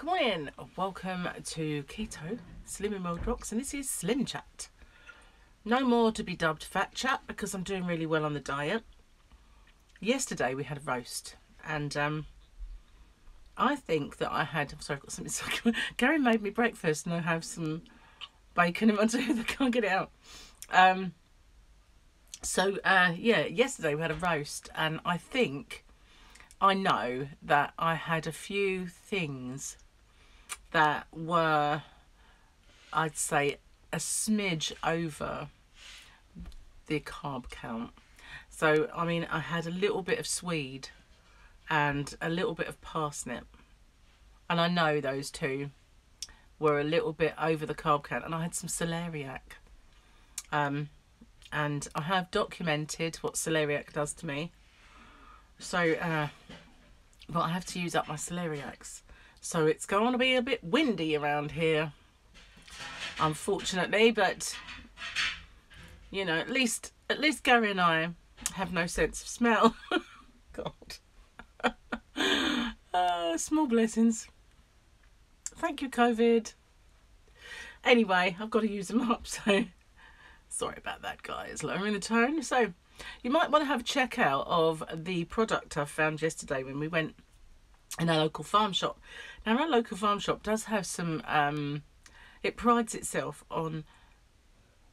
Good morning. Welcome to Keto Slimming World Rocks, and this is Slim Chat. No more to be dubbed Fat Chat because I'm doing really well on the diet. Yesterday we had a roast, and um, I think that I had. I'm sorry, I've got something. So Gary made me breakfast, and I have some bacon in my tooth. I can't get it out. Um, so uh, yeah, yesterday we had a roast, and I think I know that I had a few things that were, I'd say, a smidge over the carb count. So, I mean, I had a little bit of swede and a little bit of parsnip. And I know those two were a little bit over the carb count. And I had some celeriac. Um, and I have documented what celeriac does to me. So, uh, but I have to use up my celeriacs. So it's going to be a bit windy around here, unfortunately. But you know, at least at least Gary and I have no sense of smell. God, uh, small blessings. Thank you, COVID. Anyway, I've got to use them up, so sorry about that, guys. Lowering the tone. So you might want to have a check out of the product I found yesterday when we went in our local farm shop. Now, our local farm shop does have some, um, it prides itself on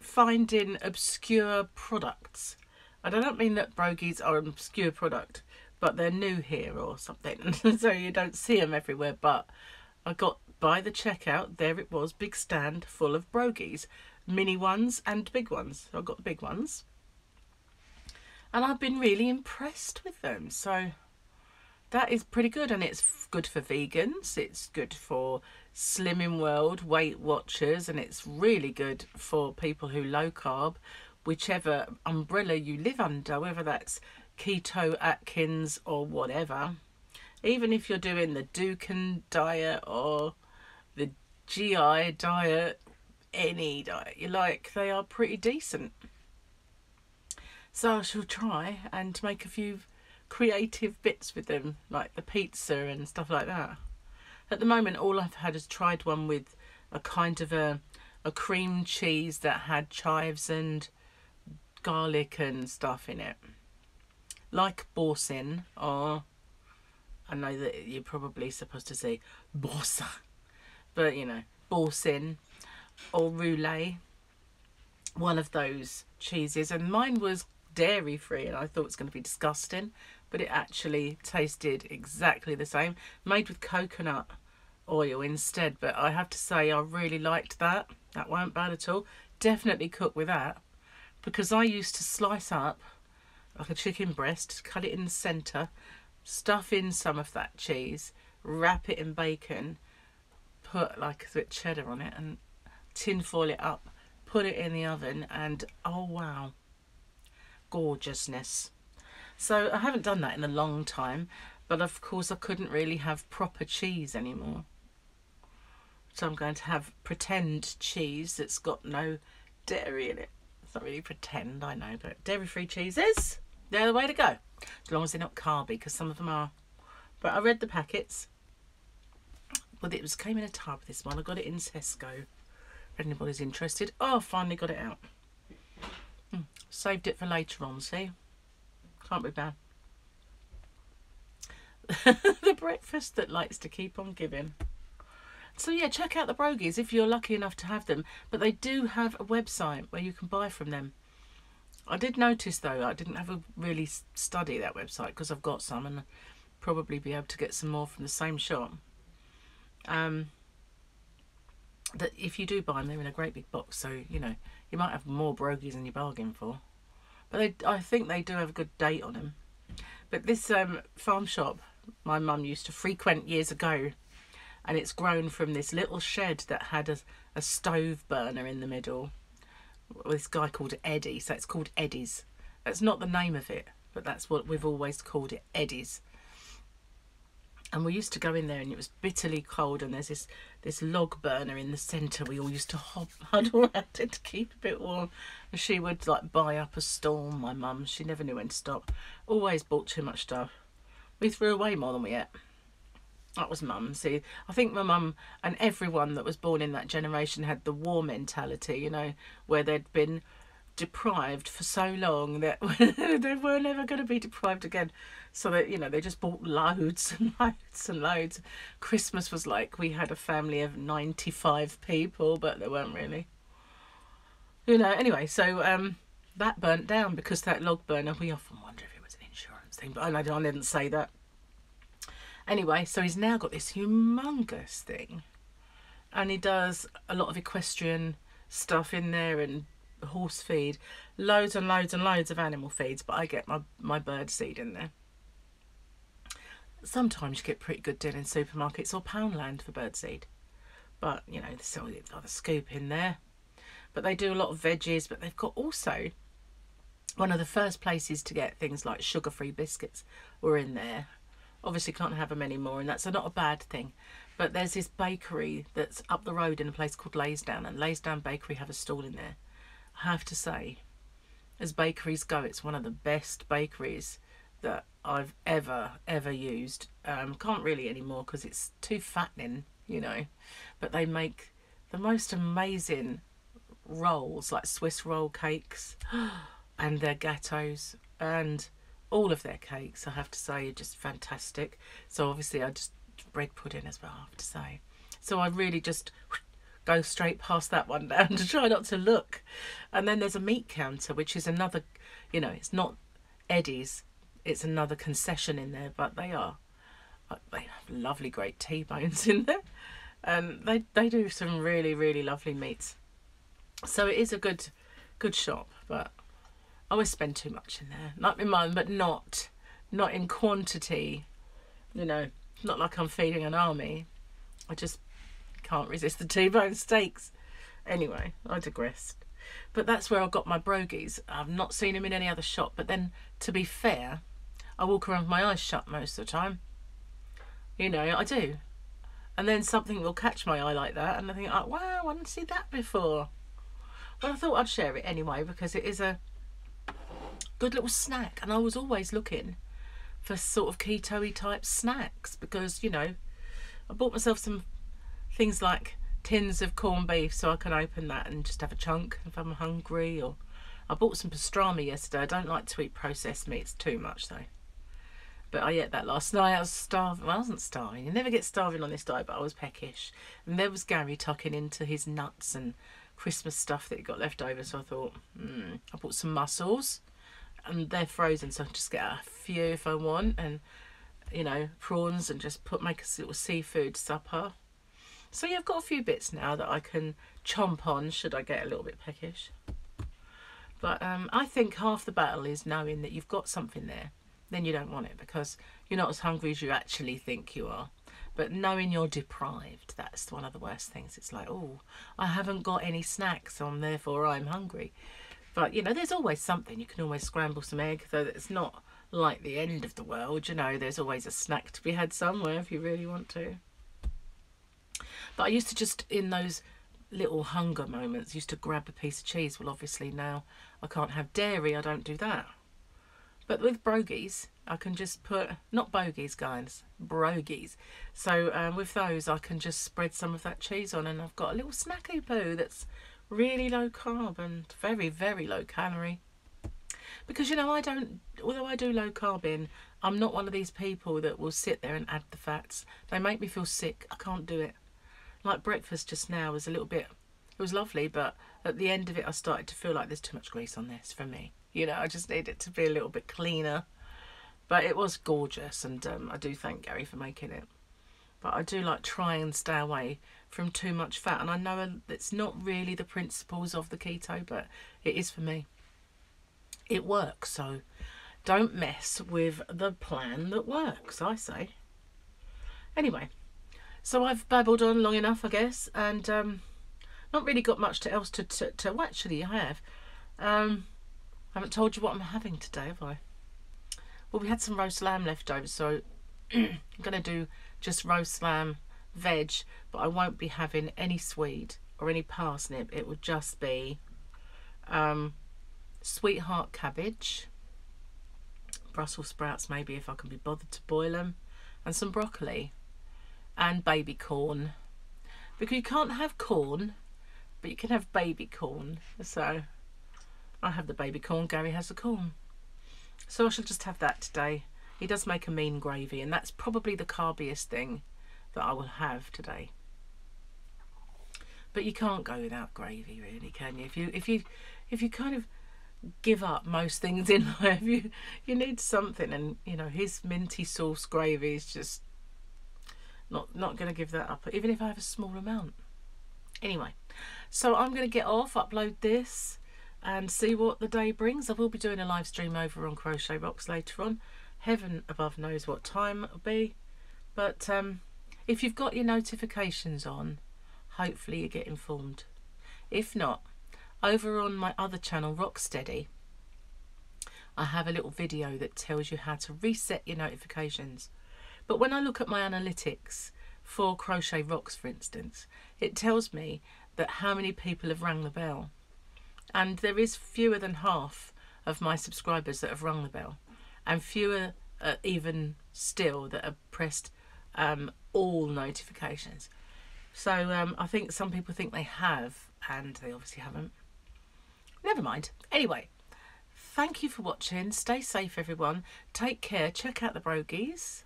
finding obscure products. And I don't mean that brogies are an obscure product, but they're new here or something. so you don't see them everywhere. But I got by the checkout, there it was, big stand full of brogies, mini ones and big ones. So I got the big ones. And I've been really impressed with them. So that is pretty good and it's good for vegans it's good for slimming world weight watchers and it's really good for people who low carb whichever umbrella you live under whether that's keto atkins or whatever. Even if you're doing the dukan diet or the gi diet any diet you like they are pretty decent. So i shall try and make a few creative bits with them, like the pizza and stuff like that. At the moment, all I've had is tried one with a kind of a a cream cheese that had chives and garlic and stuff in it, like Boursin, or I know that you're probably supposed to say Borsa, but you know Boursin or Roulette, one of those cheeses, and mine was dairy free, and I thought it was going to be disgusting but it actually tasted exactly the same. Made with coconut oil instead, but I have to say I really liked that. That weren't bad at all. Definitely cook with that because I used to slice up like a chicken breast, cut it in the centre, stuff in some of that cheese, wrap it in bacon, put like a bit cheddar on it and tin foil it up, put it in the oven and oh wow, gorgeousness. So I haven't done that in a long time, but of course I couldn't really have proper cheese anymore. So I'm going to have pretend cheese that's got no dairy in it. It's not really pretend, I know, but dairy-free cheeses, they're the way to go. As long as they're not carby, because some of them are. But I read the packets. Well, it was came in a tub, this one. I got it in Tesco. If anybody's interested. Oh, finally got it out. Hmm. Saved it for later on, see? Can't be bad. the breakfast that likes to keep on giving. So yeah, check out the Brogies if you're lucky enough to have them. But they do have a website where you can buy from them. I did notice though, I didn't have a really study that website because I've got some and probably be able to get some more from the same shop. Um, that if you do buy them, they're in a great big box, so you know you might have more brogies than you bargain for. But they, I think they do have a good date on them. But this um, farm shop my mum used to frequent years ago, and it's grown from this little shed that had a, a stove burner in the middle. This guy called Eddie, so it's called Eddie's. That's not the name of it, but that's what we've always called it, Eddie's and we used to go in there and it was bitterly cold and there's this this log burner in the centre we all used to hop, huddle around it to keep a bit warm. And she would like buy up a storm my mum. She never knew when to stop. Always bought too much stuff. We threw away more than we ate. That was mum. See, I think my mum and everyone that was born in that generation had the war mentality, you know, where they'd been deprived for so long that they were never going to be deprived again. So that, you know, they just bought loads and loads and loads. Christmas was like we had a family of 95 people, but there weren't really. You know, anyway, so um, that burnt down because that log burner, we often wonder if it was an insurance thing, but I, I didn't say that. Anyway, so he's now got this humongous thing, and he does a lot of equestrian stuff in there and horse feed, loads and loads and loads of animal feeds. But I get my my bird seed in there. Sometimes you get pretty good deal in supermarkets or Poundland for bird seed, but you know there's got the scoop in there. But they do a lot of veggies, but they've got also one of the first places to get things like sugar-free biscuits were in there obviously can't have them anymore and that's not a bad thing but there's this bakery that's up the road in a place called Leysdown and Leysdown Bakery have a stall in there Have to say as bakeries go it's one of the best bakeries that I've ever ever used um, can't really anymore because it's too fattening you know but they make the most amazing rolls like Swiss roll cakes and their gâteaux and all of their cakes, I have to say, are just fantastic. So obviously I just bread pudding as well, I have to say. So I really just go straight past that one down to try not to look. And then there's a meat counter, which is another, you know, it's not Eddie's, it's another concession in there, but they are, uh, they have lovely great T-bones in there. And they, they do some really, really lovely meats. So it is a good, good shop, but I always spend too much in there. Not in mine, but not not in quantity. You know, not like I'm feeding an army. I just can't resist the T-bone steaks. Anyway, I digressed. But that's where I got my brogies. I've not seen them in any other shop. But then, to be fair, I walk around with my eyes shut most of the time. You know, I do. And then something will catch my eye like that, and I think, oh, wow, I didn't see that before. But I thought I'd share it anyway because it is a good little snack. And I was always looking for sort of keto type snacks because, you know, I bought myself some things like tins of corned beef so I can open that and just have a chunk if I'm hungry. Or I bought some pastrami yesterday. I don't like to eat processed meats too much though. But I ate that last night. I was starving. Well, I wasn't starving. You never get starving on this diet, but I was peckish. And there was Gary tucking into his nuts and Christmas stuff that he got left over. So I thought, hmm, I bought some mussels and they're frozen so I can just get a few if I want and you know prawns and just put make a little seafood supper so yeah I've got a few bits now that I can chomp on should I get a little bit peckish but um, I think half the battle is knowing that you've got something there then you don't want it because you're not as hungry as you actually think you are but knowing you're deprived that's one of the worst things it's like oh I haven't got any snacks on, therefore I'm hungry but, you know, there's always something. You can always scramble some egg, though it's not like the end of the world. You know, there's always a snack to be had somewhere if you really want to. But I used to just, in those little hunger moments, used to grab a piece of cheese. Well, obviously now I can't have dairy. I don't do that. But with brogies, I can just put, not bogies, guys, brogies. So um, with those, I can just spread some of that cheese on and I've got a little snacky poo that's really low carb and very, very low calorie. Because, you know, I don't, although I do low carb in, I'm not one of these people that will sit there and add the fats. They make me feel sick. I can't do it. Like breakfast just now was a little bit, it was lovely, but at the end of it, I started to feel like there's too much grease on this for me. You know, I just need it to be a little bit cleaner. But it was gorgeous, and um, I do thank Gary for making it. But I do like try and stay away from too much fat. And I know it's not really the principles of the keto, but it is for me. It works, so don't mess with the plan that works, I say. Anyway, so I've babbled on long enough, I guess, and um, not really got much to else to, to, to well, actually I have. Um, I haven't told you what I'm having today, have I? Well, we had some roast lamb left over, so I'm going to do just roast lamb veg, but I won't be having any swede or any parsnip. It will just be um, sweetheart cabbage, Brussels sprouts maybe if I can be bothered to boil them, and some broccoli. And baby corn. Because you can't have corn, but you can have baby corn. So I have the baby corn, Gary has the corn. So I shall just have that today. He does make a mean gravy and that's probably the carbiest thing that I will have today. But you can't go without gravy really, can you? If you if you if you kind of give up most things in life, you you need something and you know, his minty sauce gravy is just not not gonna give that up, even if I have a small amount. Anyway, so I'm gonna get off, upload this and see what the day brings. I will be doing a live stream over on Crochet Rocks later on. Heaven above knows what time it'll be. But um, if you've got your notifications on, hopefully you get informed. If not, over on my other channel, Rocks Steady, I have a little video that tells you how to reset your notifications. But when I look at my analytics for Crochet Rocks, for instance, it tells me that how many people have rang the bell. And there is fewer than half of my subscribers that have rung the bell. And fewer uh, even still that have pressed um, all notifications. So um, I think some people think they have and they obviously haven't. Never mind. Anyway thank you for watching. Stay safe everyone. Take care. Check out the brogies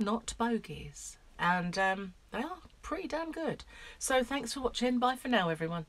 not bogies and um, they are pretty damn good. So thanks for watching. Bye for now everyone